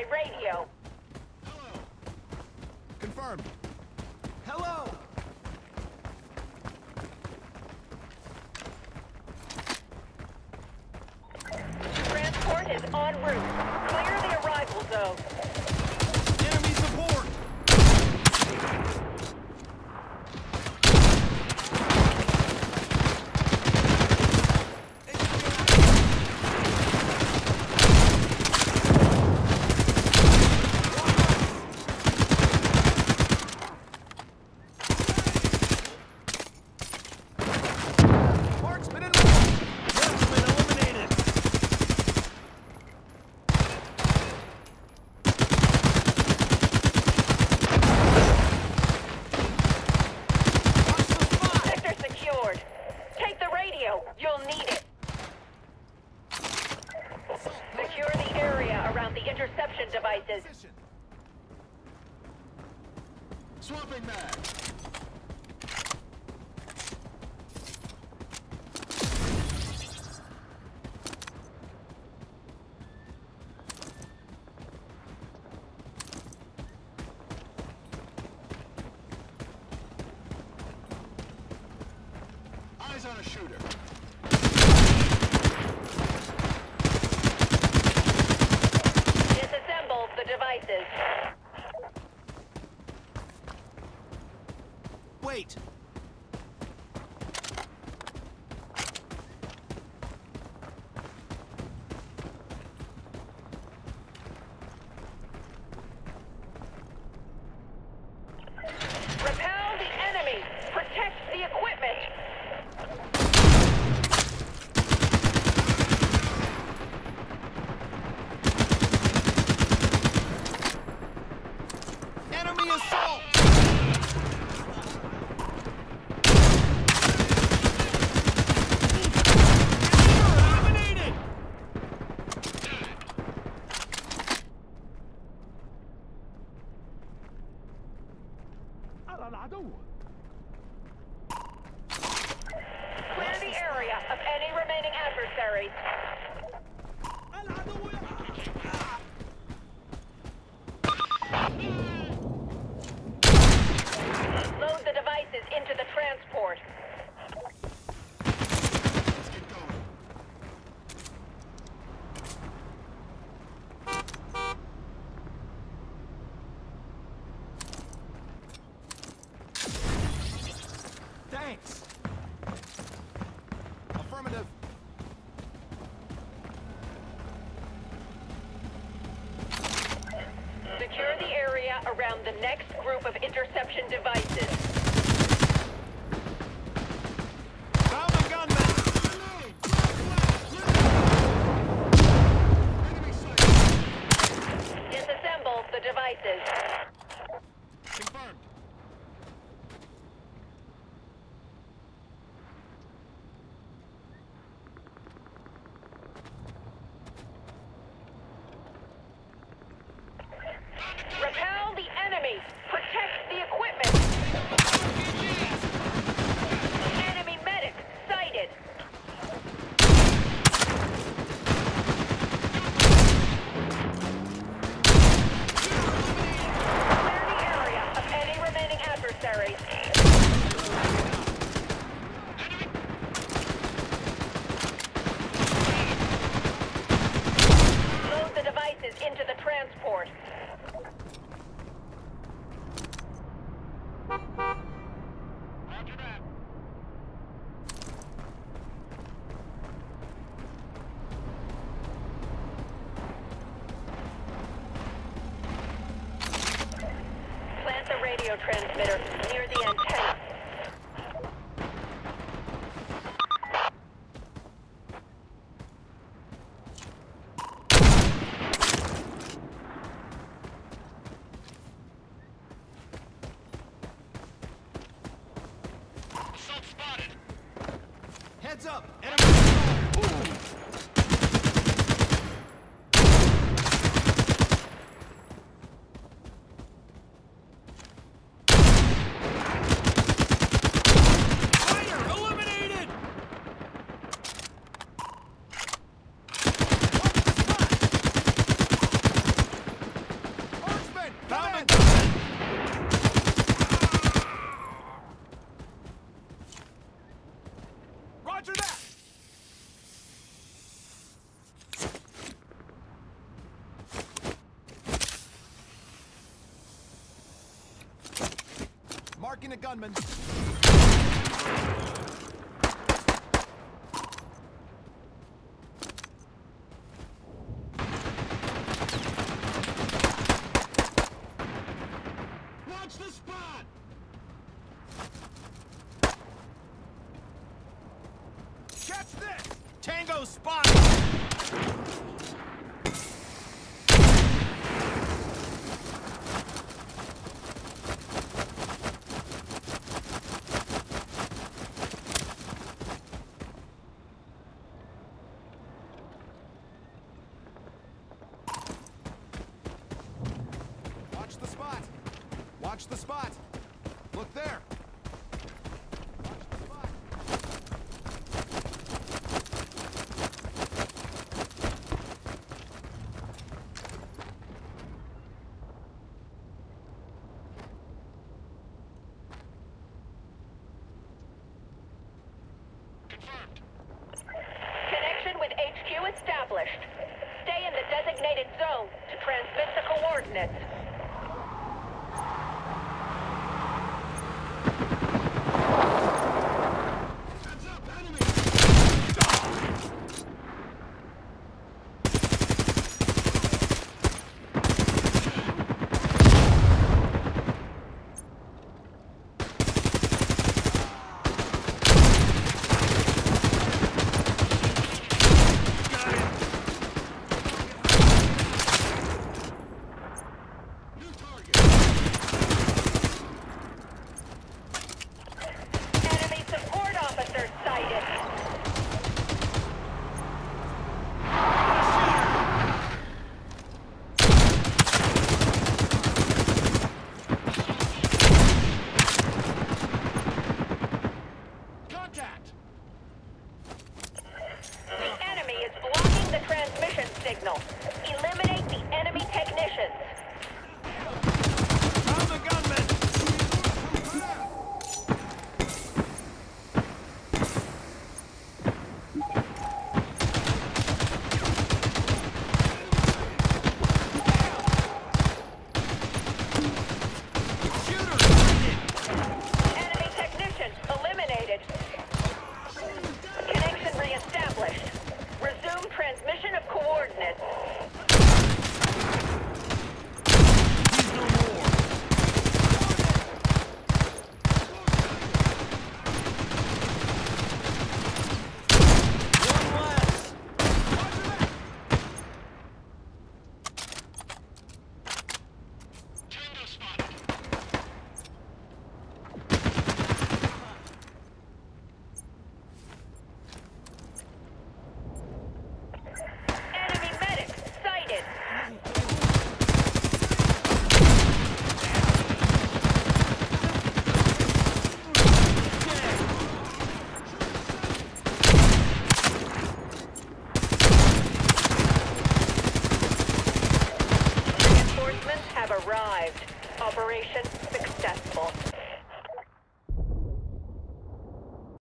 by radio. Hello. Confirmed. Hello. Transport is en route. Swapping mag! Eyes on a shooter. Wait! Secure the area around the next group of interception devices. transmitter near the antenna. Seen a gunman. Watch the spot! Catch this! Tango spotted! confirmed. Connection with HQ established. Stay in the designated zone to transmit the coordinates.